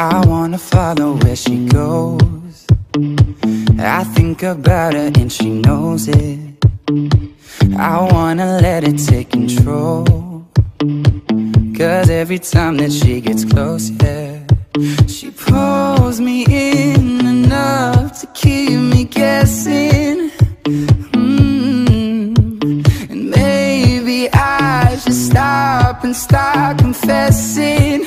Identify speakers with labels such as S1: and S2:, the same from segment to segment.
S1: I wanna follow where she goes. I think about her and she knows it. I wanna let it take control. Cause every time that she gets closer She pulls me in enough to keep me guessing. Mm. And maybe I should stop and start confessing.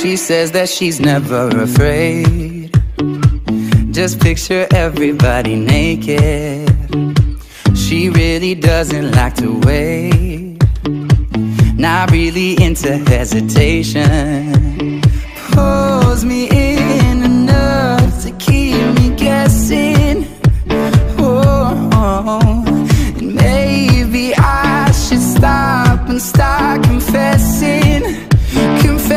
S1: She says that she's never afraid. Just picture everybody naked. She really doesn't like to wait. Not really into hesitation. Pulls me in enough to keep me guessing. Oh, and maybe I should stop and start confessing,